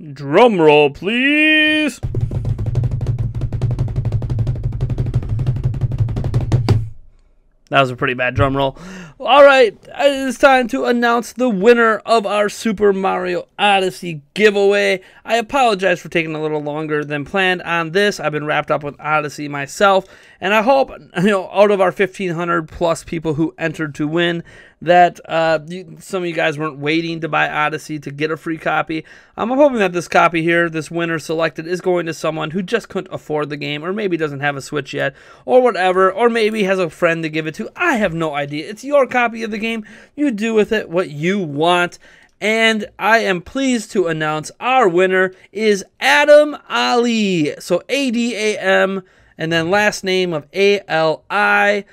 Drum roll, please. That was a pretty bad drum roll. All right, it is time to announce the winner of our Super Mario Odyssey giveaway. I apologize for taking a little longer than planned on this. I've been wrapped up with Odyssey myself, and I hope you know out of our 1500 plus people who entered to win that uh, you, some of you guys weren't waiting to buy Odyssey to get a free copy. I'm hoping that this copy here, this winner selected, is going to someone who just couldn't afford the game, or maybe doesn't have a Switch yet, or whatever, or maybe has a friend to give it to. I have no idea. It's your copy of the game. You do with it what you want. And I am pleased to announce our winner is Adam Ali. So A D A M and then last name of A L I.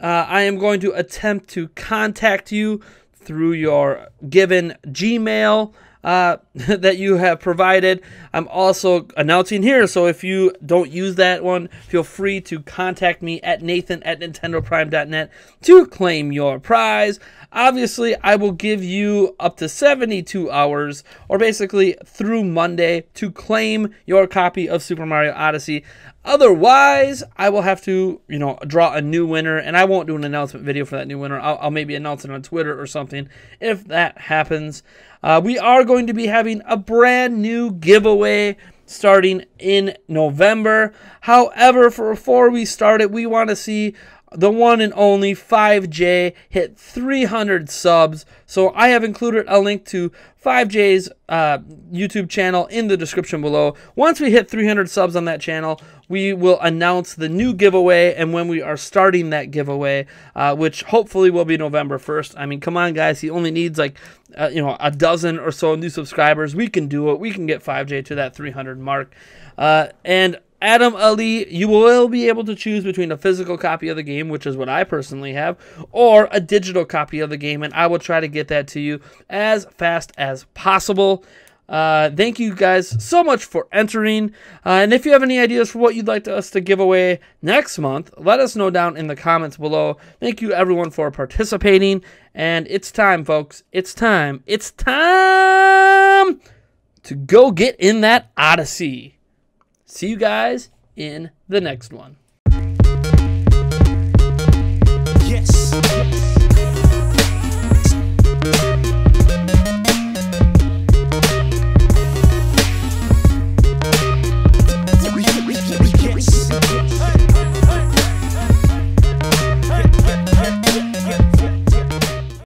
Uh, I am going to attempt to contact you through your given Gmail uh, that you have provided. I'm also announcing here, so if you don't use that one, feel free to contact me at nathan at nintendoprime.net to claim your prize. Obviously, I will give you up to 72 hours, or basically through Monday, to claim your copy of Super Mario Odyssey. Otherwise, I will have to, you know, draw a new winner, and I won't do an announcement video for that new winner. I'll, I'll maybe announce it on Twitter or something if that happens. Uh, we are going to be having a brand new giveaway starting in November. However, for before we start it, we want to see the one and only FiveJay hit 300 subs. So I have included a link to FiveJay's uh, YouTube channel in the description below. Once we hit 300 subs on that channel, we will announce the new giveaway and when we are starting that giveaway, uh, which hopefully will be November 1st. I mean, come on, guys. He only needs like, uh, you know, a dozen or so new subscribers. We can do it. We can get FiveJay to that 300 mark. Uh, and Adam Ali, you will be able to choose between a physical copy of the game, which is what I personally have, or a digital copy of the game, and I will try to get that to you as fast as possible. Uh, thank you guys so much for entering. Uh, and if you have any ideas for what you'd like to, us to give away next month, let us know down in the comments below. Thank you everyone for participating. And it's time, folks. It's time. It's time to go get in that Odyssey. See you guys in the next one. Yes.